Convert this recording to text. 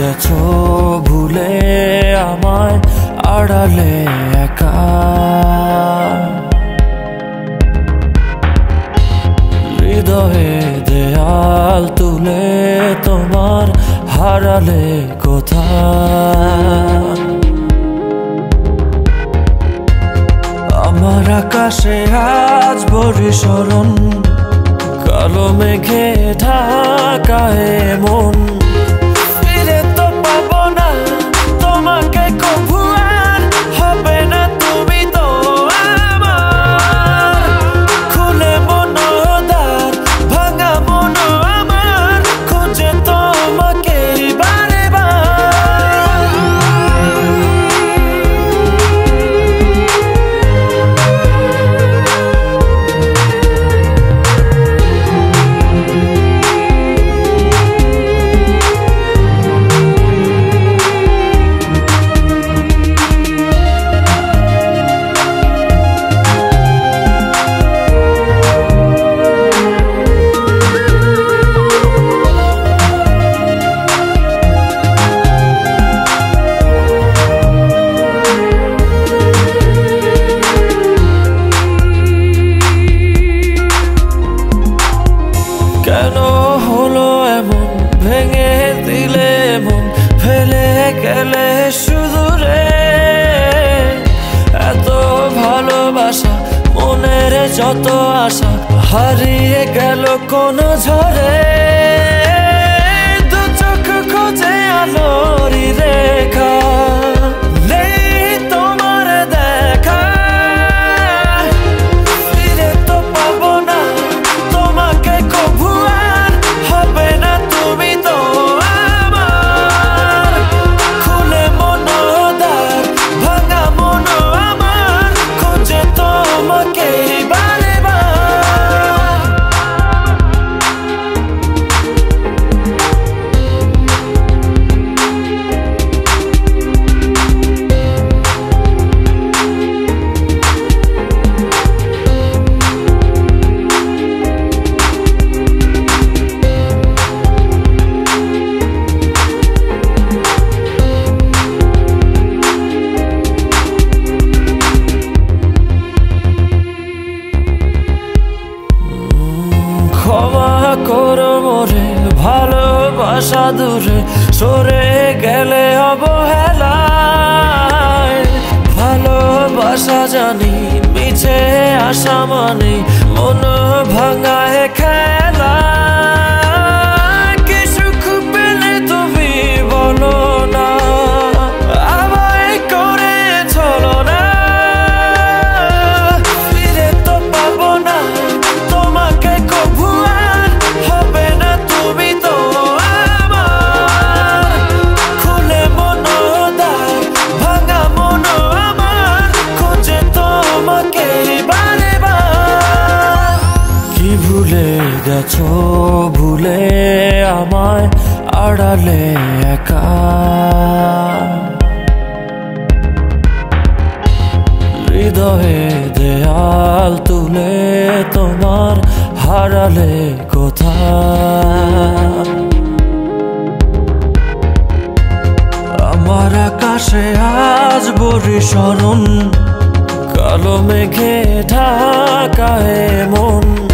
গেছো ভুলে আমায় আড়ালে হৃদয়ে দেয়াল তুলে তোমার হারালে কোথা আমার আকাশে আজ বরিশরণ কালো মেঘে ঢাকায় মন। হলো এমন, ভেঙে দিলে মন ফেলে গেলে শুধু রে। এত ভালোবাসা, মনের যত আশা, হারিয়ে গেল কোনো ঝরে okay ভালোবাসা দূরে সরে গেলে অবহেলায়। ভালোবাসা জানি মিছে আশা মানে মন ভাঙায় গেছো ভুলে আমায় আড়ালে একা। হৃদয়ে দেয়াল তুলে তোমার হারালে কোথা আমার আকাশে আজ বরিশরণ কালো মেঘে ঢাকায় মন।